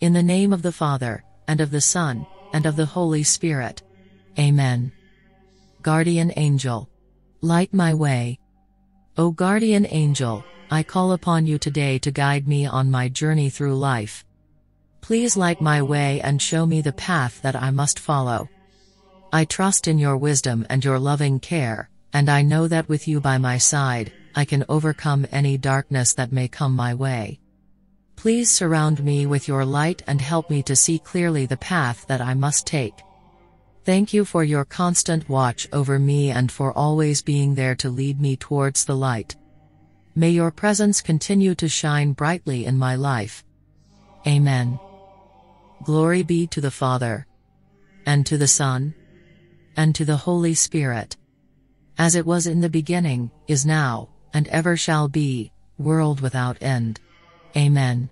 In the name of the Father, and of the Son, and of the Holy Spirit. Amen. Guardian Angel. Light my way. O guardian angel, I call upon you today to guide me on my journey through life. Please light my way and show me the path that I must follow. I trust in your wisdom and your loving care, and I know that with you by my side, I can overcome any darkness that may come my way. Please surround me with your light and help me to see clearly the path that I must take. Thank you for your constant watch over me and for always being there to lead me towards the light. May your presence continue to shine brightly in my life. Amen. Glory be to the Father, and to the Son, and to the Holy Spirit. As it was in the beginning, is now, and ever shall be, world without end. Amen.